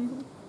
Mm-hmm.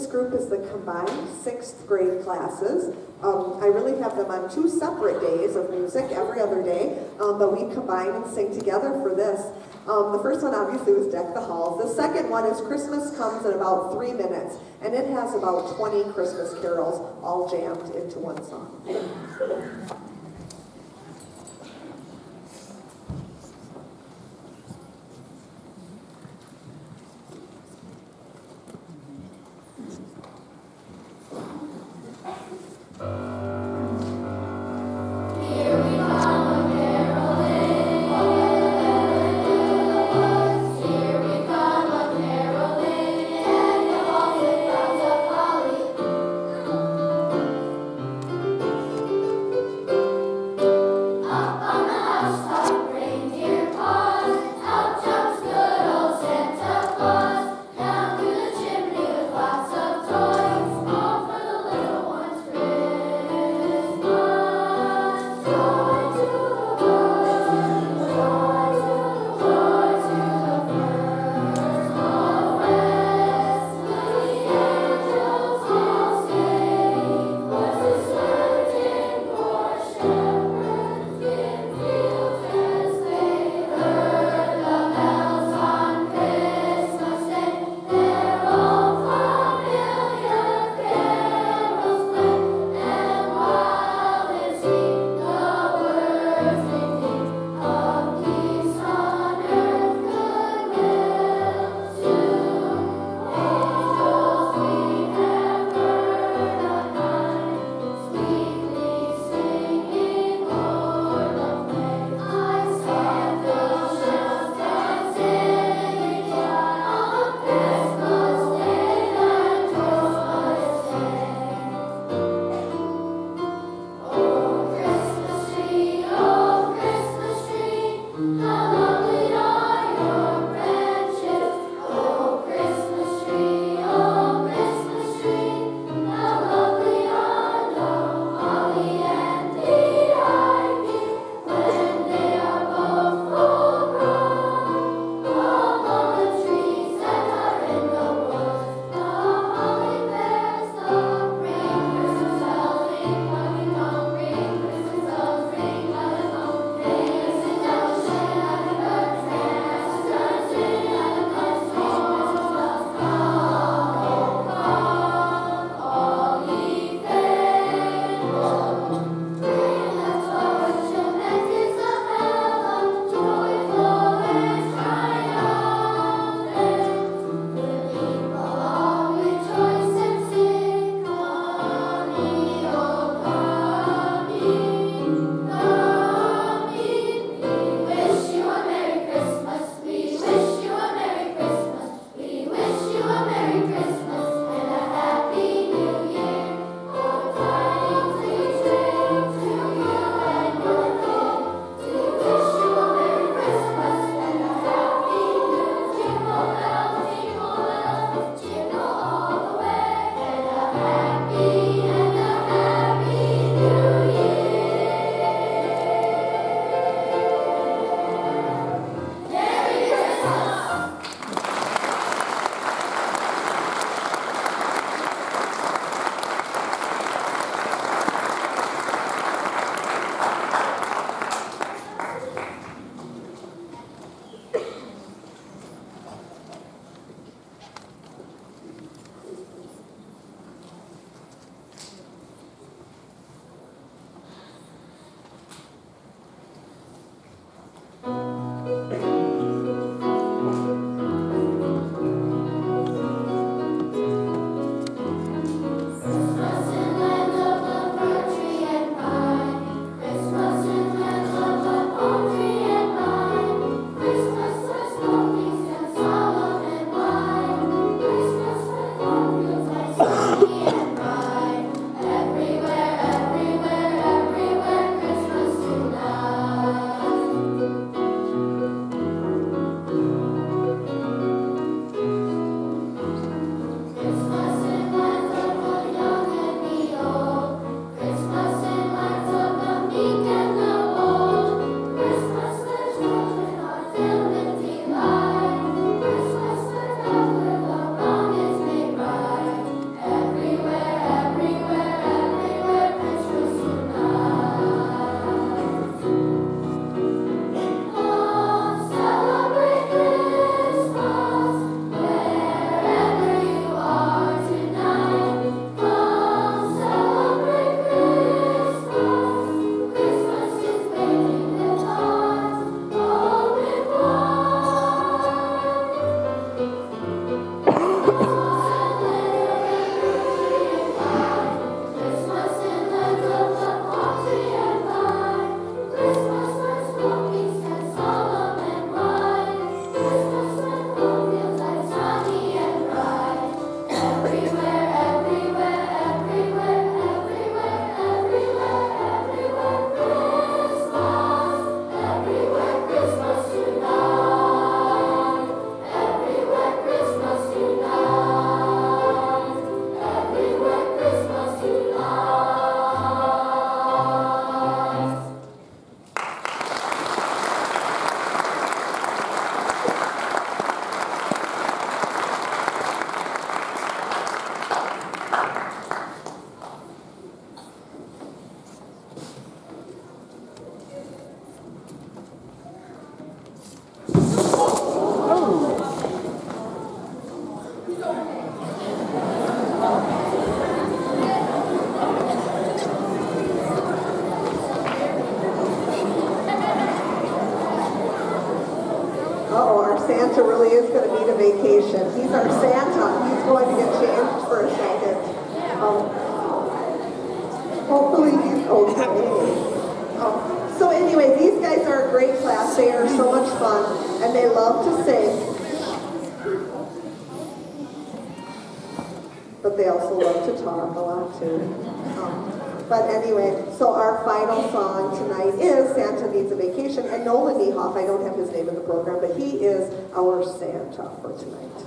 This group is the combined sixth grade classes. Um, I really have them on two separate days of music every other day, um, but we combine and sing together for this. Um, the first one obviously was Deck the Halls. The second one is Christmas Comes in about three minutes, and it has about 20 Christmas carols all jammed into one song. Gracias. Santa really is going to need a vacation. He's our Santa. He's going to get changed for a second. Um, hopefully he's okay. Um, so anyway, these guys are a great class. They are so much fun, and they love to sing. But they also love to talk a lot too. Um, but anyway, so our final song tonight is Santa Needs a Vacation. And Nolan Niehoff, I don't have his name in the program, but he is our Santa for tonight.